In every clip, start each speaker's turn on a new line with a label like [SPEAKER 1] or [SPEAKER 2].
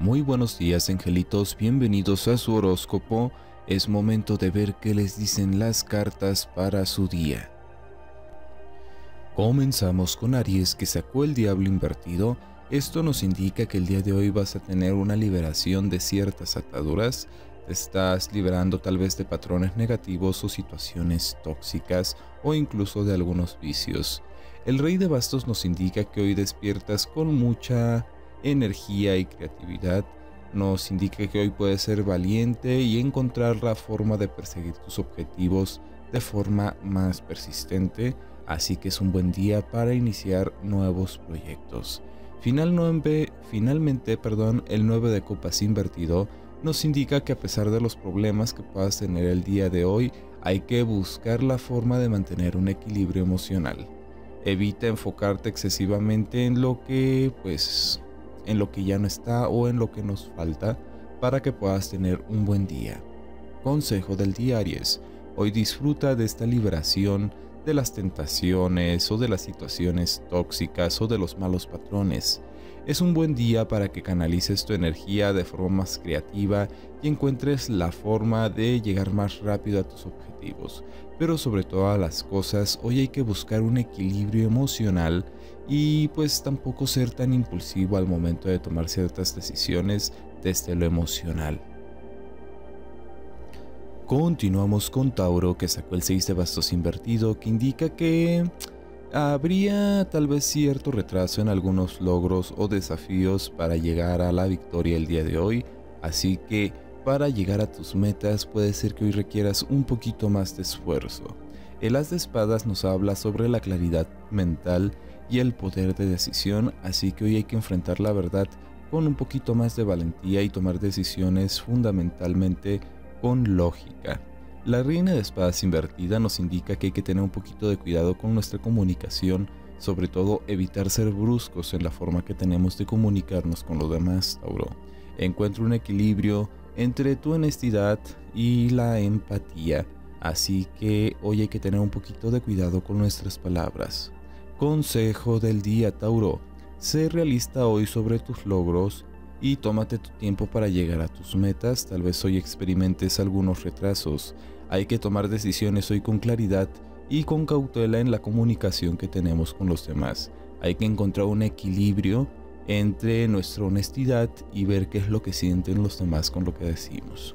[SPEAKER 1] Muy buenos días angelitos, bienvenidos a su horóscopo. Es momento de ver qué les dicen las cartas para su día. Comenzamos con Aries que sacó el diablo invertido. Esto nos indica que el día de hoy vas a tener una liberación de ciertas ataduras. Te estás liberando tal vez de patrones negativos o situaciones tóxicas o incluso de algunos vicios. El rey de bastos nos indica que hoy despiertas con mucha energía y creatividad, nos indica que hoy puedes ser valiente y encontrar la forma de perseguir tus objetivos de forma más persistente, así que es un buen día para iniciar nuevos proyectos. finalmente, perdón, el 9 de copas invertido nos indica que a pesar de los problemas que puedas tener el día de hoy, hay que buscar la forma de mantener un equilibrio emocional. Evita enfocarte excesivamente en lo que pues en lo que ya no está o en lo que nos falta para que puedas tener un buen día. Consejo del día Aries. Hoy disfruta de esta liberación de las tentaciones o de las situaciones tóxicas o de los malos patrones. Es un buen día para que canalices tu energía de forma más creativa y encuentres la forma de llegar más rápido a tus objetivos. Pero sobre todas las cosas, hoy hay que buscar un equilibrio emocional y pues tampoco ser tan impulsivo al momento de tomar ciertas decisiones desde lo emocional. Continuamos con Tauro que sacó el 6 de bastos invertido que indica que habría tal vez cierto retraso en algunos logros o desafíos para llegar a la victoria el día de hoy, así que para llegar a tus metas puede ser que hoy requieras un poquito más de esfuerzo. El as de espadas nos habla sobre la claridad mental y el poder de decisión, así que hoy hay que enfrentar la verdad con un poquito más de valentía y tomar decisiones fundamentalmente con lógica. La reina de espadas invertida nos indica que hay que tener un poquito de cuidado con nuestra comunicación, sobre todo evitar ser bruscos en la forma que tenemos de comunicarnos con los demás, Tauro. Encuentra un equilibrio entre tu honestidad y la empatía, así que hoy hay que tener un poquito de cuidado con nuestras palabras. Consejo del día, Tauro. Sé realista hoy sobre tus logros y tómate tu tiempo para llegar a tus metas. Tal vez hoy experimentes algunos retrasos. Hay que tomar decisiones hoy con claridad y con cautela en la comunicación que tenemos con los demás. Hay que encontrar un equilibrio entre nuestra honestidad y ver qué es lo que sienten los demás con lo que decimos.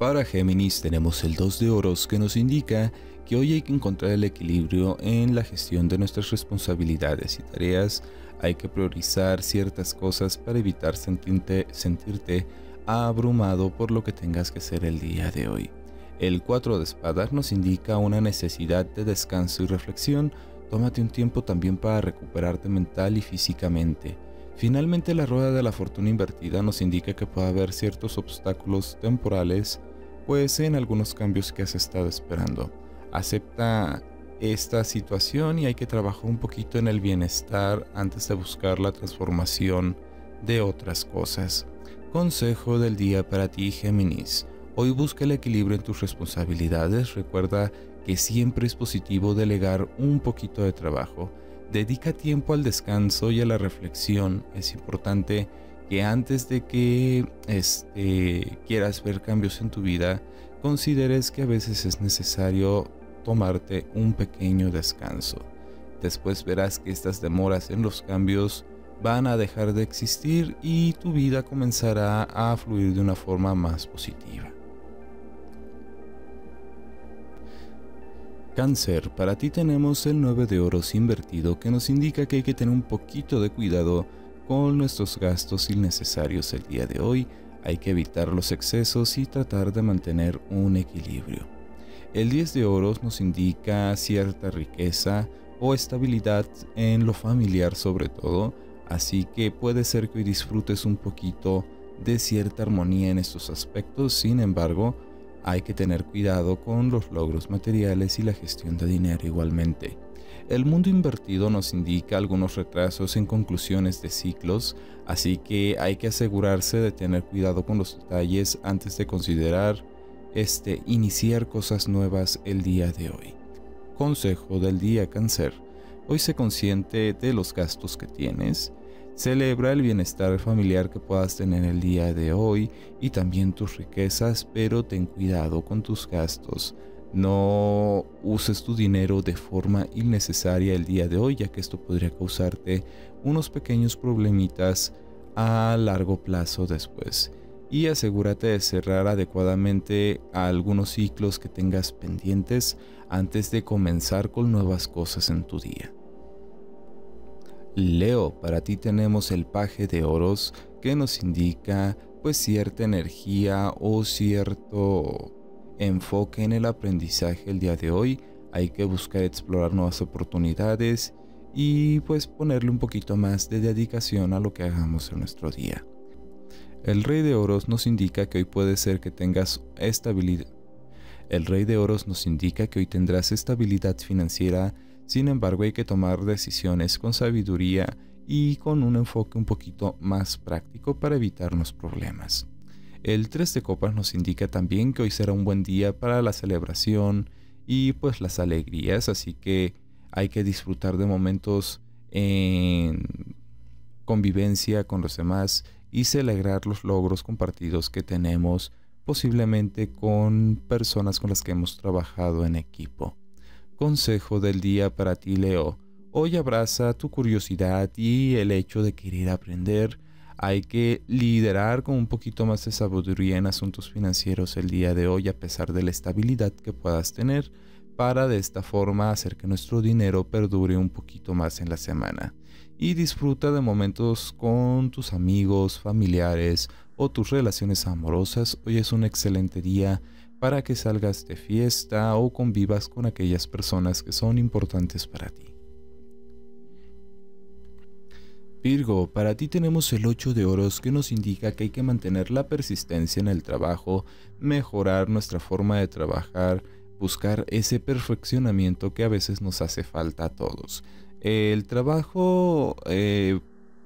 [SPEAKER 1] Para Géminis tenemos el 2 de oros que nos indica que hoy hay que encontrar el equilibrio en la gestión de nuestras responsabilidades y tareas. Hay que priorizar ciertas cosas para evitar sentirte, sentirte abrumado por lo que tengas que hacer el día de hoy. El 4 de espadas nos indica una necesidad de descanso y reflexión. Tómate un tiempo también para recuperarte mental y físicamente. Finalmente la rueda de la fortuna invertida nos indica que puede haber ciertos obstáculos temporales, pues en algunos cambios que has estado esperando. Acepta esta situación y hay que trabajar un poquito en el bienestar antes de buscar la transformación de otras cosas. Consejo del día para ti, Géminis. Hoy busca el equilibrio en tus responsabilidades. Recuerda que siempre es positivo delegar un poquito de trabajo Dedica tiempo al descanso y a la reflexión. Es importante que antes de que este, quieras ver cambios en tu vida, consideres que a veces es necesario tomarte un pequeño descanso. Después verás que estas demoras en los cambios van a dejar de existir y tu vida comenzará a fluir de una forma más positiva. Cáncer, para ti tenemos el 9 de oros invertido que nos indica que hay que tener un poquito de cuidado con nuestros gastos innecesarios el día de hoy, hay que evitar los excesos y tratar de mantener un equilibrio. El 10 de oros nos indica cierta riqueza o estabilidad en lo familiar sobre todo, así que puede ser que hoy disfrutes un poquito de cierta armonía en estos aspectos, sin embargo, hay que tener cuidado con los logros materiales y la gestión de dinero igualmente. El mundo invertido nos indica algunos retrasos en conclusiones de ciclos, así que hay que asegurarse de tener cuidado con los detalles antes de considerar este iniciar cosas nuevas el día de hoy. Consejo del día cáncer. Hoy sé consciente de los gastos que tienes. Celebra el bienestar familiar que puedas tener el día de hoy y también tus riquezas, pero ten cuidado con tus gastos. No uses tu dinero de forma innecesaria el día de hoy, ya que esto podría causarte unos pequeños problemitas a largo plazo después. Y asegúrate de cerrar adecuadamente algunos ciclos que tengas pendientes antes de comenzar con nuevas cosas en tu día. Leo, para ti tenemos el paje de oros que nos indica pues cierta energía o cierto enfoque en el aprendizaje el día de hoy. Hay que buscar explorar nuevas oportunidades y pues ponerle un poquito más de dedicación a lo que hagamos en nuestro día. El rey de oros nos indica que hoy puede ser que tengas estabilidad. El rey de oros nos indica que hoy tendrás estabilidad financiera, sin embargo hay que tomar decisiones con sabiduría y con un enfoque un poquito más práctico para evitarnos problemas. El 3 de copas nos indica también que hoy será un buen día para la celebración y pues las alegrías, así que hay que disfrutar de momentos en convivencia con los demás y celebrar los logros compartidos que tenemos posiblemente con personas con las que hemos trabajado en equipo. Consejo del día para ti, Leo. Hoy abraza tu curiosidad y el hecho de querer aprender hay que liderar con un poquito más de sabiduría en asuntos financieros el día de hoy a pesar de la estabilidad que puedas tener para de esta forma hacer que nuestro dinero perdure un poquito más en la semana. Y disfruta de momentos con tus amigos, familiares o tus relaciones amorosas. Hoy es un excelente día para que salgas de fiesta o convivas con aquellas personas que son importantes para ti. Virgo, para ti tenemos el 8 de oros que nos indica que hay que mantener la persistencia en el trabajo, mejorar nuestra forma de trabajar, buscar ese perfeccionamiento que a veces nos hace falta a todos. El trabajo eh,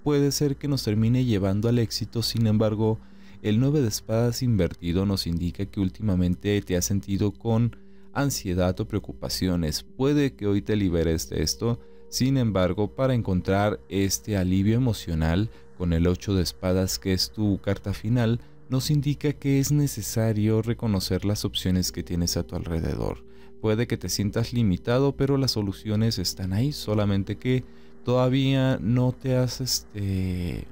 [SPEAKER 1] puede ser que nos termine llevando al éxito, sin embargo, el 9 de espadas invertido nos indica que últimamente te has sentido con ansiedad o preocupaciones. Puede que hoy te liberes de esto, sin embargo, para encontrar este alivio emocional con el 8 de espadas que es tu carta final, nos indica que es necesario reconocer las opciones que tienes a tu alrededor. Puede que te sientas limitado, pero las soluciones están ahí, solamente que todavía no te has este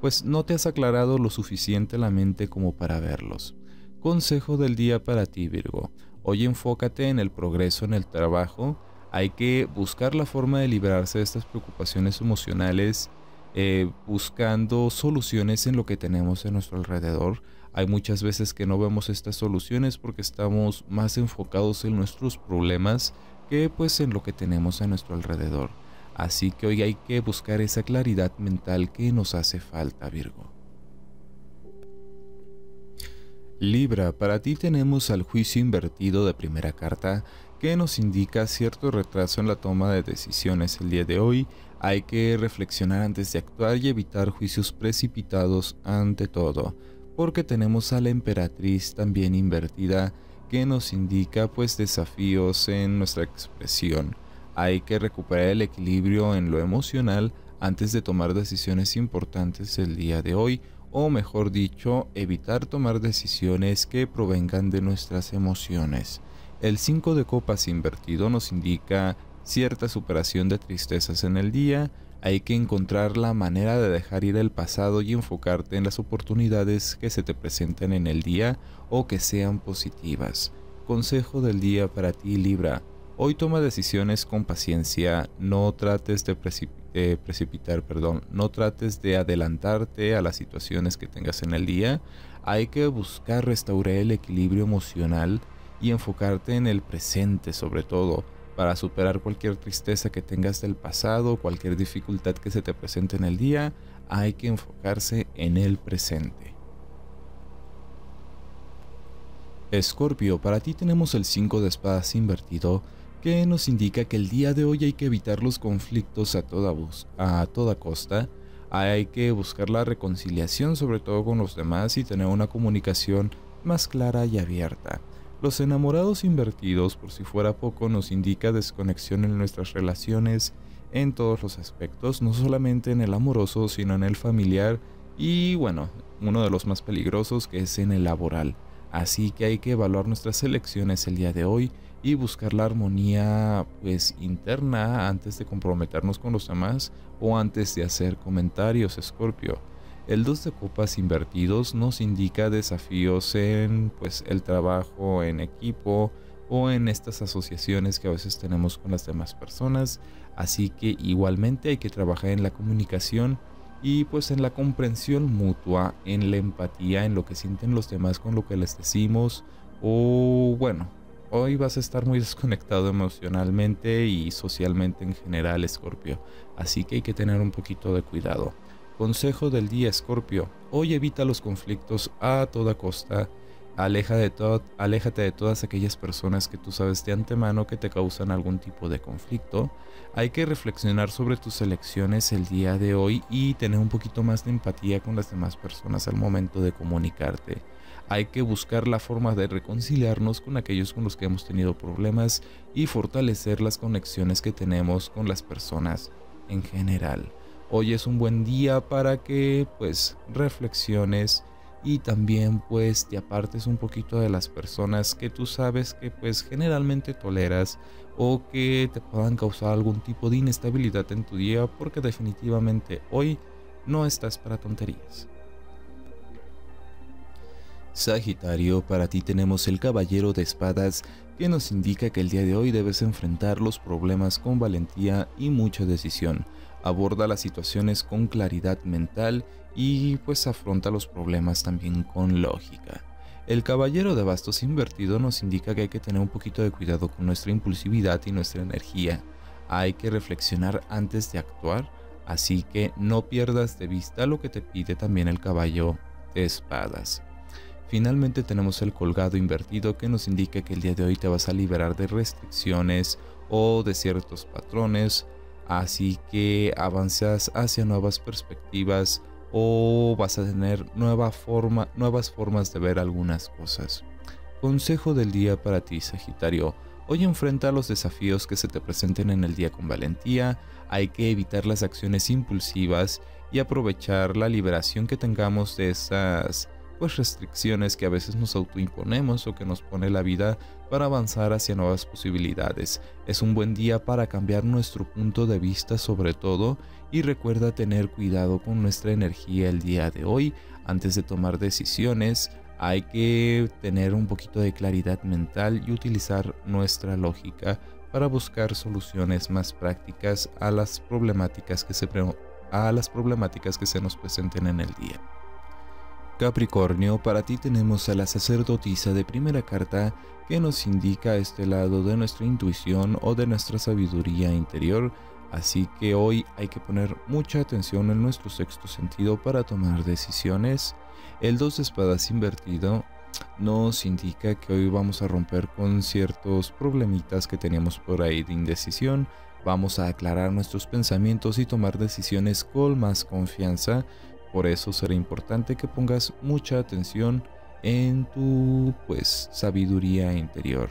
[SPEAKER 1] pues no te has aclarado lo suficiente la mente como para verlos. Consejo del día para ti, Virgo. Hoy enfócate en el progreso en el trabajo hay que buscar la forma de liberarse de estas preocupaciones emocionales eh, buscando soluciones en lo que tenemos a nuestro alrededor. Hay muchas veces que no vemos estas soluciones porque estamos más enfocados en nuestros problemas que pues en lo que tenemos a nuestro alrededor. Así que hoy hay que buscar esa claridad mental que nos hace falta, Virgo. Libra, para ti tenemos al juicio invertido de primera carta que nos indica cierto retraso en la toma de decisiones el día de hoy. Hay que reflexionar antes de actuar y evitar juicios precipitados ante todo, porque tenemos a la emperatriz también invertida que nos indica pues desafíos en nuestra expresión. Hay que recuperar el equilibrio en lo emocional antes de tomar decisiones importantes el día de hoy, o mejor dicho, evitar tomar decisiones que provengan de nuestras emociones. El 5 de copas invertido nos indica cierta superación de tristezas en el día, hay que encontrar la manera de dejar ir el pasado y enfocarte en las oportunidades que se te presenten en el día o que sean positivas. Consejo del día para ti Libra. Hoy toma decisiones con paciencia, no trates de, precipitar, perdón, no trates de adelantarte a las situaciones que tengas en el día. Hay que buscar restaurar el equilibrio emocional y enfocarte en el presente sobre todo para superar cualquier tristeza que tengas del pasado, cualquier dificultad que se te presente en el día, hay que enfocarse en el presente. Escorpio, para ti tenemos el 5 de espadas invertido, que nos indica que el día de hoy hay que evitar los conflictos a toda, a toda costa, hay que buscar la reconciliación sobre todo con los demás y tener una comunicación más clara y abierta. Los enamorados invertidos, por si fuera poco, nos indica desconexión en nuestras relaciones en todos los aspectos, no solamente en el amoroso, sino en el familiar y bueno, uno de los más peligrosos que es en el laboral. Así que hay que evaluar nuestras elecciones el día de hoy y buscar la armonía pues interna antes de comprometernos con los demás o antes de hacer comentarios, Escorpio. El 2 de copas invertidos nos indica desafíos en pues el trabajo en equipo o en estas asociaciones que a veces tenemos con las demás personas, así que igualmente hay que trabajar en la comunicación y pues en la comprensión mutua, en la empatía, en lo que sienten los demás con lo que les decimos o bueno, hoy vas a estar muy desconectado emocionalmente y socialmente en general, Escorpio, así que hay que tener un poquito de cuidado. Consejo del día, Escorpio. Hoy evita los conflictos a toda costa. Aleja de aléjate de todas aquellas personas que tú sabes de antemano que te causan algún tipo de conflicto. Hay que reflexionar sobre tus elecciones el día de hoy y tener un poquito más de empatía con las demás personas al momento de comunicarte. Hay que buscar la forma de reconciliarnos con aquellos con los que hemos tenido problemas y fortalecer las conexiones que tenemos con las personas en general. Hoy es un buen día para que pues reflexiones y también pues te apartes un poquito de las personas que tú sabes que pues generalmente toleras o que te puedan causar algún tipo de inestabilidad en tu día porque definitivamente hoy no estás para tonterías. Sagitario, para ti tenemos el Caballero de Espadas que nos indica que el día de hoy debes enfrentar los problemas con valentía y mucha decisión aborda las situaciones con claridad mental y pues afronta los problemas también con lógica. El caballero de bastos invertido nos indica que hay que tener un poquito de cuidado con nuestra impulsividad y nuestra energía. Hay que reflexionar antes de actuar, así que no pierdas de vista lo que te pide también el caballo de espadas. Finalmente tenemos el colgado invertido que nos indica que el día de hoy te vas a liberar de restricciones o de ciertos patrones Así que avanzas hacia nuevas perspectivas o vas a tener nueva forma, nuevas formas de ver algunas cosas. Consejo del día para ti, Sagitario. Hoy enfrenta los desafíos que se te presenten en el día con valentía, hay que evitar las acciones impulsivas y aprovechar la liberación que tengamos de esas pues restricciones que a veces nos autoimponemos o que nos pone la vida para avanzar hacia nuevas posibilidades. Es un buen día para cambiar nuestro punto de vista sobre todo y recuerda tener cuidado con nuestra energía el día de hoy. Antes de tomar decisiones hay que tener un poquito de claridad mental y utilizar nuestra lógica para buscar soluciones más prácticas a las problemáticas que se, a las problemáticas que se nos presenten en el día. Capricornio, para ti tenemos a la sacerdotisa de primera carta que nos indica este lado de nuestra intuición o de nuestra sabiduría interior, así que hoy hay que poner mucha atención en nuestro sexto sentido para tomar decisiones. El 2 de espadas invertido nos indica que hoy vamos a romper con ciertos problemitas que teníamos por ahí de indecisión, vamos a aclarar nuestros pensamientos y tomar decisiones con más confianza por eso será importante que pongas mucha atención en tu pues sabiduría interior.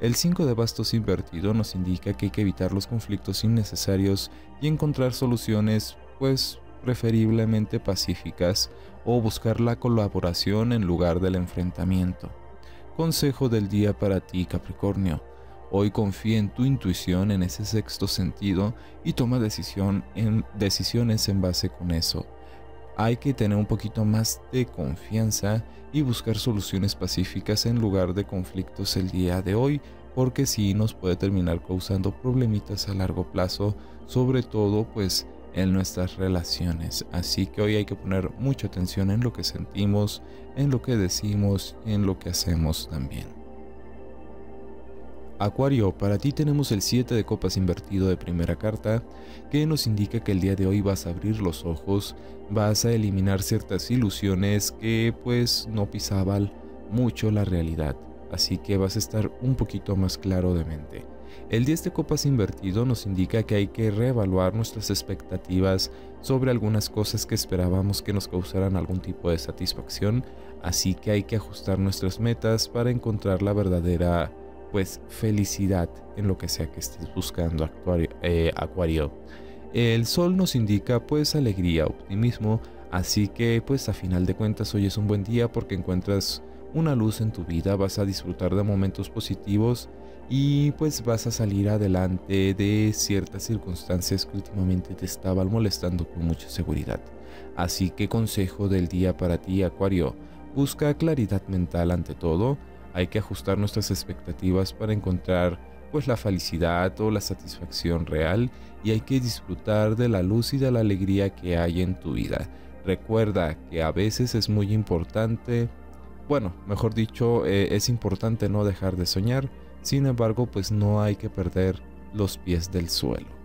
[SPEAKER 1] El 5 de bastos invertido nos indica que hay que evitar los conflictos innecesarios y encontrar soluciones pues preferiblemente pacíficas o buscar la colaboración en lugar del enfrentamiento. Consejo del día para ti Capricornio. Hoy confía en tu intuición en ese sexto sentido y toma decisiones en base con eso hay que tener un poquito más de confianza y buscar soluciones pacíficas en lugar de conflictos el día de hoy, porque si nos puede terminar causando problemitas a largo plazo, sobre todo pues en nuestras relaciones. Así que hoy hay que poner mucha atención en lo que sentimos, en lo que decimos, en lo que hacemos también. Acuario, para ti tenemos el 7 de copas invertido de primera carta, que nos indica que el día de hoy vas a abrir los ojos, vas a eliminar ciertas ilusiones que pues no pisaban mucho la realidad, así que vas a estar un poquito más claro de mente. El 10 de copas invertido nos indica que hay que reevaluar nuestras expectativas sobre algunas cosas que esperábamos que nos causaran algún tipo de satisfacción, Así que hay que ajustar nuestras metas para encontrar la verdadera pues felicidad en lo que sea que estés buscando eh, Acuario. El sol nos indica pues alegría, optimismo, así que pues a final de cuentas hoy es un buen día porque encuentras una luz en tu vida, vas a disfrutar de momentos positivos y pues vas a salir adelante de ciertas circunstancias que últimamente te estaban molestando con mucha seguridad. Así que consejo del día para ti Acuario, busca claridad mental ante todo, hay que ajustar nuestras expectativas para encontrar pues la felicidad o la satisfacción real y hay que disfrutar de la luz y de la alegría que hay en tu vida. Recuerda que a veces es muy importante, bueno, mejor dicho, eh, es importante no dejar de soñar, sin embargo, pues no hay que perder los pies del suelo.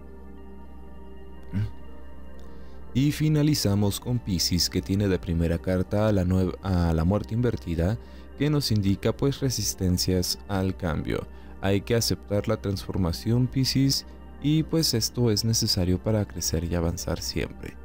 [SPEAKER 1] Y finalizamos con Pisces que tiene de primera carta a la, a la muerte invertida que nos indica pues resistencias al cambio. Hay que aceptar la transformación Pisces y pues esto es necesario para crecer y avanzar siempre.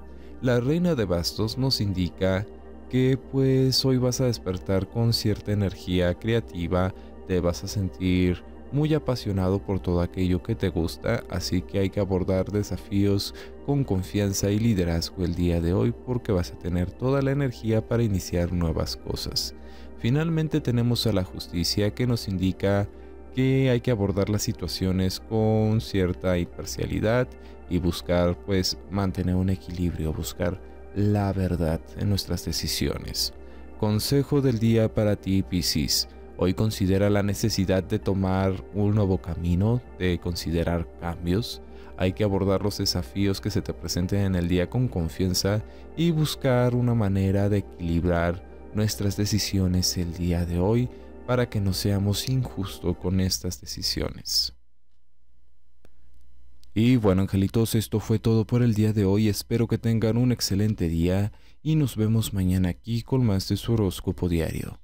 [SPEAKER 1] La reina de bastos nos indica que pues hoy vas a despertar con cierta energía creativa, te vas a sentir muy apasionado por todo aquello que te gusta, así que hay que abordar desafíos con confianza y liderazgo el día de hoy porque vas a tener toda la energía para iniciar nuevas cosas. Finalmente tenemos a la justicia que nos indica que hay que abordar las situaciones con cierta imparcialidad y buscar pues mantener un equilibrio, buscar la verdad en nuestras decisiones. Consejo del día para ti Piscis. Hoy considera la necesidad de tomar un nuevo camino, de considerar cambios. Hay que abordar los desafíos que se te presenten en el día con confianza y buscar una manera de equilibrar nuestras decisiones el día de hoy para que no seamos injustos con estas decisiones. Y bueno, angelitos, esto fue todo por el día de hoy. Espero que tengan un excelente día y nos vemos mañana aquí con más de su horóscopo diario.